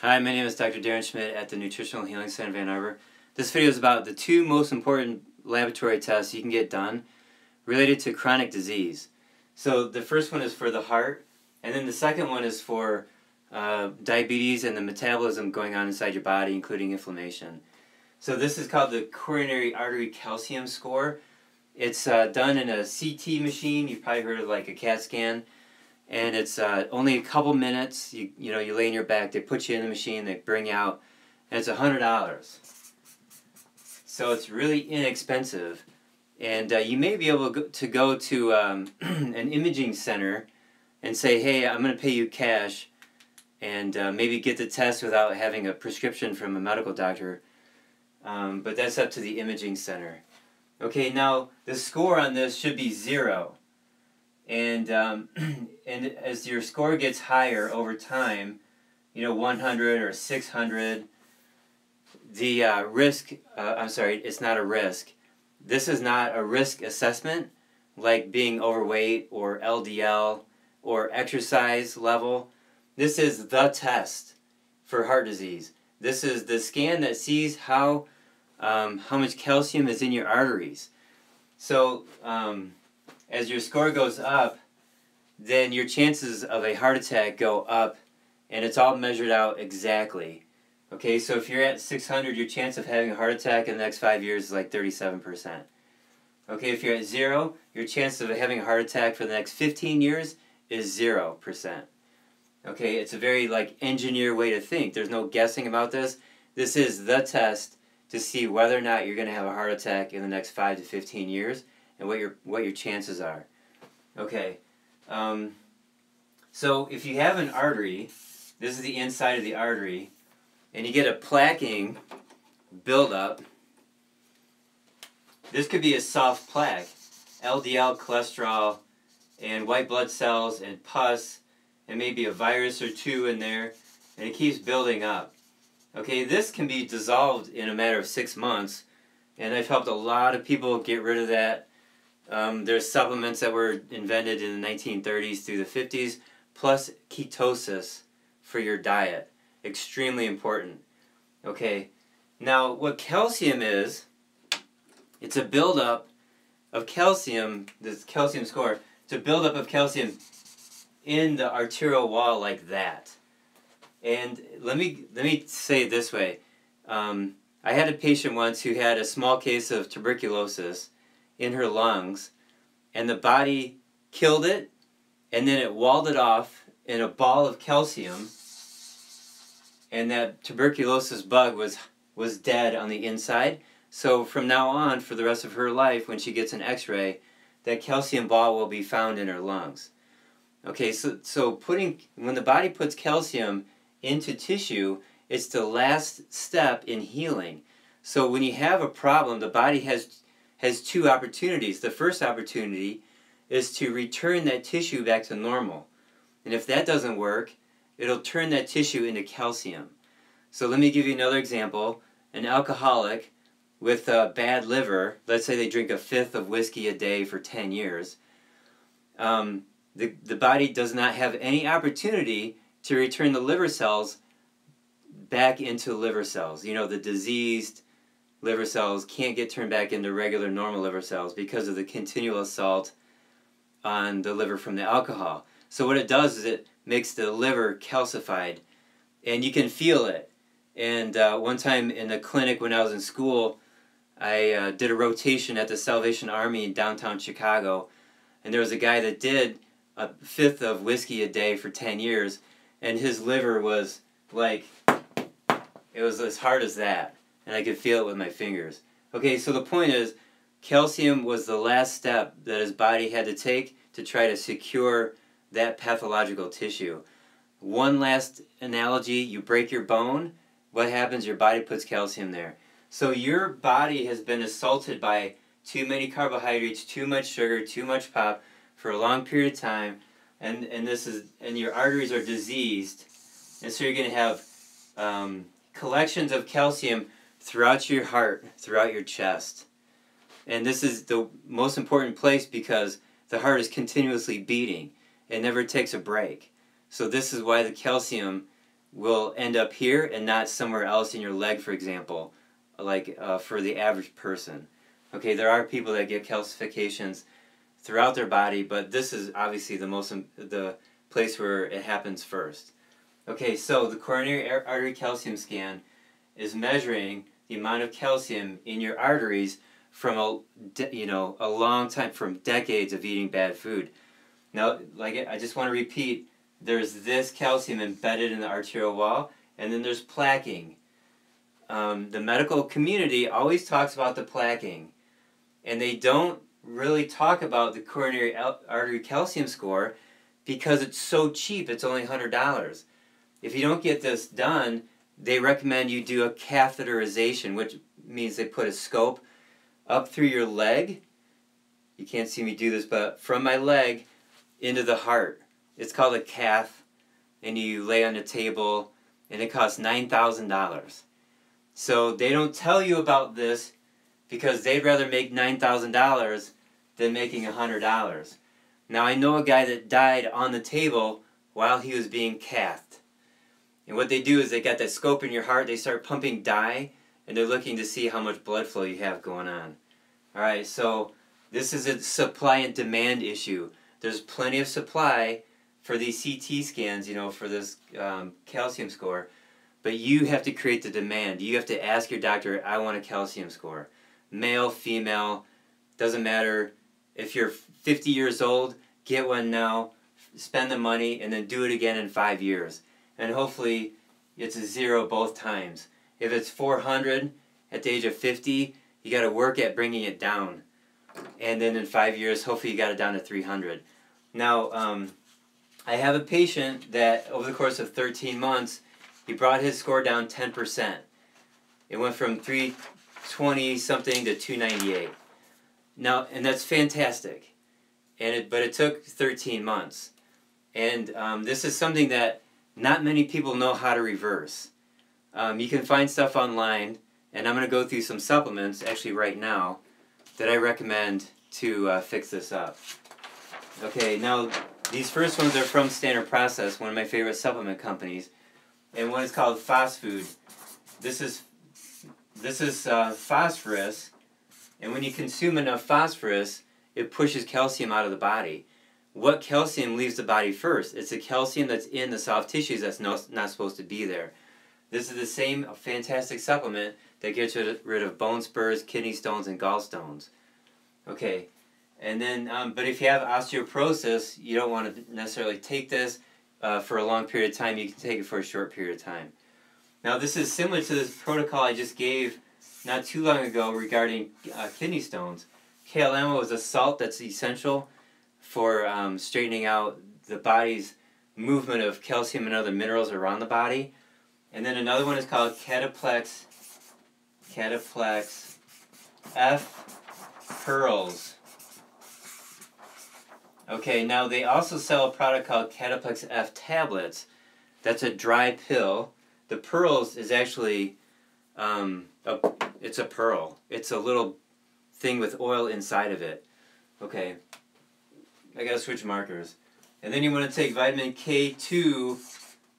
Hi, my name is Dr. Darren Schmidt at the Nutritional Healing Center Ann Arbor. This video is about the two most important laboratory tests you can get done related to chronic disease. So the first one is for the heart, and then the second one is for uh, diabetes and the metabolism going on inside your body, including inflammation. So this is called the coronary artery calcium score. It's uh, done in a CT machine. You've probably heard of like a CAT scan and it's uh, only a couple minutes. You you know you lay in your back. They put you in the machine. They bring you out, and it's a hundred dollars. So it's really inexpensive, and uh, you may be able to go to um, an imaging center, and say, hey, I'm going to pay you cash, and uh, maybe get the test without having a prescription from a medical doctor. Um, but that's up to the imaging center. Okay, now the score on this should be zero and um, and as your score gets higher over time, you know, 100 or 600, the uh, risk. Uh, I'm sorry, it's not a risk. This is not a risk assessment like being overweight or LDL or exercise level. This is the test for heart disease. This is the scan that sees how um, how much calcium is in your arteries. So um, as your score goes up, then your chances of a heart attack go up and it's all measured out exactly. Okay, so if you're at 600, your chance of having a heart attack in the next five years is like 37%. Okay, if you're at zero, your chance of having a heart attack for the next 15 years is 0%. Okay, it's a very like engineer way to think. There's no guessing about this. This is the test to see whether or not you're going to have a heart attack in the next 5 to 15 years and what your what your chances are. Okay, um, so if you have an artery, this is the inside of the artery, and you get a plaquing buildup. This could be a soft plaque, LDL cholesterol, and white blood cells and pus, and maybe a virus or two in there, and it keeps building up. Okay, this can be dissolved in a matter of six months, and I've helped a lot of people get rid of that um, there's supplements that were invented in the 1930s through the 50s, plus ketosis for your diet. Extremely important. Okay, now what calcium is, it's a buildup of calcium, this calcium score, it's a buildup of calcium in the arterial wall like that. And let me let me say it this way. Um, I had a patient once who had a small case of tuberculosis, in her lungs, and the body killed it, and then it walled it off in a ball of calcium, and that tuberculosis bug was was dead on the inside. So from now on, for the rest of her life, when she gets an X-ray, that calcium ball will be found in her lungs. Okay, so so putting when the body puts calcium into tissue, it's the last step in healing. So when you have a problem, the body has has two opportunities. The first opportunity is to return that tissue back to normal. And if that doesn't work, it'll turn that tissue into calcium. So let me give you another example. An alcoholic with a bad liver, let's say they drink a fifth of whiskey a day for 10 years, um, the, the body does not have any opportunity to return the liver cells back into liver cells. You know, the diseased, liver cells can't get turned back into regular normal liver cells because of the continual assault on the liver from the alcohol. So what it does is it makes the liver calcified, and you can feel it. And uh, one time in the clinic when I was in school, I uh, did a rotation at the Salvation Army in downtown Chicago, and there was a guy that did a fifth of whiskey a day for 10 years, and his liver was like, it was as hard as that and I could feel it with my fingers. Okay, so the point is, calcium was the last step that his body had to take to try to secure that pathological tissue. One last analogy you break your bone, what happens? Your body puts calcium there. So your body has been assaulted by too many carbohydrates, too much sugar, too much pop for a long period of time, and, and this is and your arteries are diseased, and so you're going to have um, collections of calcium throughout your heart, throughout your chest. And this is the most important place because the heart is continuously beating. It never takes a break. So this is why the calcium will end up here and not somewhere else in your leg, for example, like uh, for the average person. Okay, there are people that get calcifications throughout their body, but this is obviously the most the place where it happens first. Okay, so the coronary artery calcium scan is measuring the amount of calcium in your arteries from a you know a long time from decades of eating bad food. Now, like I just want to repeat, there's this calcium embedded in the arterial wall, and then there's plaquing. Um, the medical community always talks about the plaquing, and they don't really talk about the coronary artery calcium score because it's so cheap. It's only $100. If you don't get this done, they recommend you do a catheterization, which means they put a scope up through your leg. You can't see me do this, but from my leg into the heart. It's called a cath, and you lay on a table, and it costs $9,000. So they don't tell you about this because they'd rather make $9,000 than making $100. Now I know a guy that died on the table while he was being cathed. And what they do is they got that scope in your heart, they start pumping dye, and they're looking to see how much blood flow you have going on. Alright, so this is a supply and demand issue. There's plenty of supply for these CT scans, you know, for this um, calcium score, but you have to create the demand. You have to ask your doctor, I want a calcium score. Male, female, doesn't matter if you're 50 years old, get one now, spend the money, and then do it again in five years. And hopefully it's a zero both times. If it's 400 at the age of 50, you got to work at bringing it down. And then in five years, hopefully you got it down to 300. Now, um, I have a patient that over the course of 13 months, he brought his score down 10%. It went from 320 something to 298. Now, and that's fantastic. And it, but it took 13 months. And um, this is something that not many people know how to reverse. Um, you can find stuff online, and I'm going to go through some supplements actually right now that I recommend to uh, fix this up. Okay, now these first ones are from Standard Process, one of my favorite supplement companies, and one is called Phosfood. This is this is uh, phosphorus and when you consume enough phosphorus, it pushes calcium out of the body. What calcium leaves the body first? It's the calcium that's in the soft tissues that's no, not supposed to be there. This is the same fantastic supplement that gets rid of bone spurs, kidney stones, and gallstones. Okay, and then, um, but if you have osteoporosis, you don't want to necessarily take this uh, for a long period of time. You can take it for a short period of time. Now, this is similar to this protocol I just gave not too long ago regarding uh, kidney stones. KLM was a salt that's essential for um, straightening out the body's movement of calcium and other minerals around the body. And then another one is called Cataplex, Cataplex F Pearls. Okay, now they also sell a product called Cataplex F tablets. That's a dry pill. The pearls is actually um, a, it's a pearl. It's a little thing with oil inside of it. Okay, I gotta switch markers. And then you want to take vitamin K2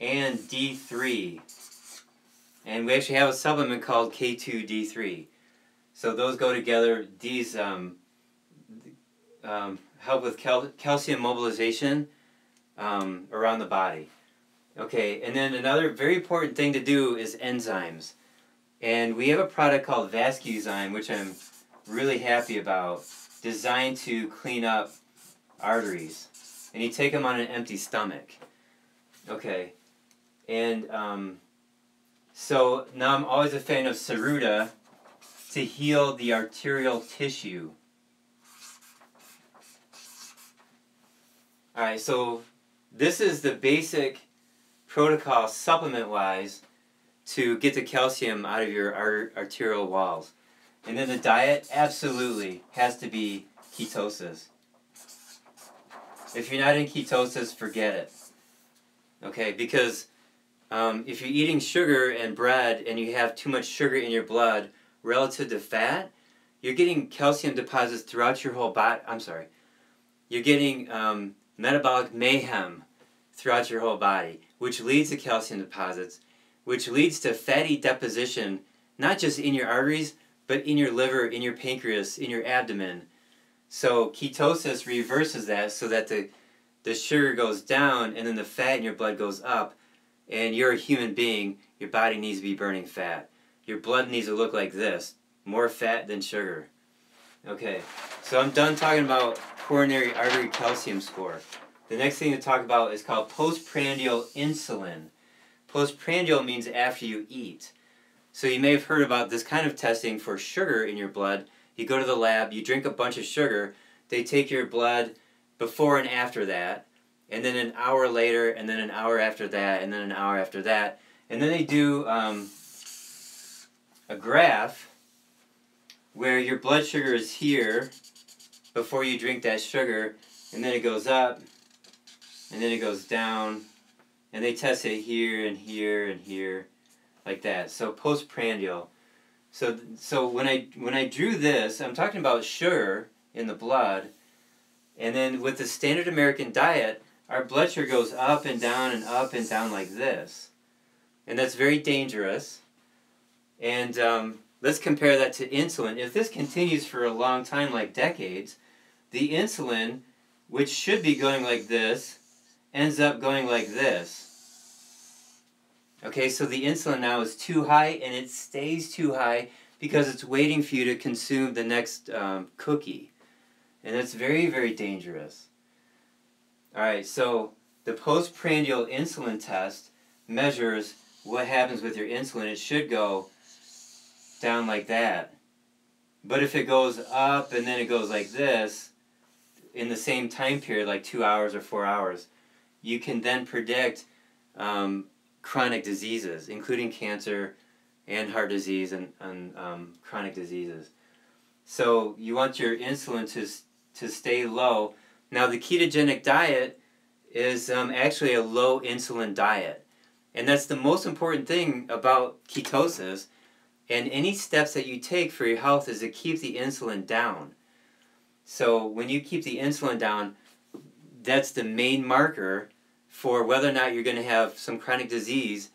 and D3. And we actually have a supplement called K2D3. So those go together. These um, um, help with cal calcium mobilization um, around the body. Okay, and then another very important thing to do is enzymes. And we have a product called Vascuzyme, which I'm really happy about, designed to clean up arteries. And you take them on an empty stomach. Okay. And um, so now I'm always a fan of Cyruta to heal the arterial tissue. Alright, so this is the basic protocol supplement wise to get the calcium out of your arterial walls. And then the diet absolutely has to be ketosis. If you're not in ketosis, forget it. Okay, because um, if you're eating sugar and bread and you have too much sugar in your blood relative to fat, you're getting calcium deposits throughout your whole body. I'm sorry. You're getting um, metabolic mayhem throughout your whole body which leads to calcium deposits, which leads to fatty deposition, not just in your arteries, but in your liver, in your pancreas, in your abdomen. So ketosis reverses that so that the, the sugar goes down and then the fat in your blood goes up. And you're a human being, your body needs to be burning fat. Your blood needs to look like this more fat than sugar. Okay, so I'm done talking about coronary artery calcium score. The next thing to talk about is called postprandial insulin. Postprandial means after you eat. So you may have heard about this kind of testing for sugar in your blood. You go to the lab, you drink a bunch of sugar, they take your blood before and after that, and then an hour later, and then an hour after that, and then an hour after that. And then they do um, a graph where your blood sugar is here before you drink that sugar, and then it goes up, and then it goes down, and they test it here and here and here, like that. So postprandial. So so when I when I drew this, I'm talking about sugar in the blood, and then with the standard American diet, our blood sugar goes up and down and up and down like this, and that's very dangerous. And um, let's compare that to insulin. If this continues for a long time, like decades, the insulin, which should be going like this, ends up going like this. Okay, so the insulin now is too high and it stays too high because it's waiting for you to consume the next um, cookie. And that's very, very dangerous. Alright, so the postprandial insulin test measures what happens with your insulin. It should go down like that. But if it goes up and then it goes like this, in the same time period, like two hours or four hours, you can then predict um, chronic diseases, including cancer and heart disease and, and um, chronic diseases. So you want your insulin to, to stay low. Now, the ketogenic diet is um, actually a low insulin diet. And that's the most important thing about ketosis. And any steps that you take for your health is to keep the insulin down. So when you keep the insulin down, that's the main marker for whether or not you're going to have some chronic disease,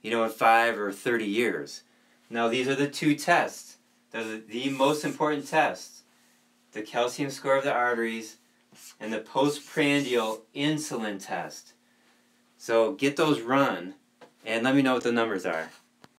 you know, in five or 30 years. Now, these are the two tests. Those the most important tests the calcium score of the arteries and the postprandial insulin test. So get those run and let me know what the numbers are.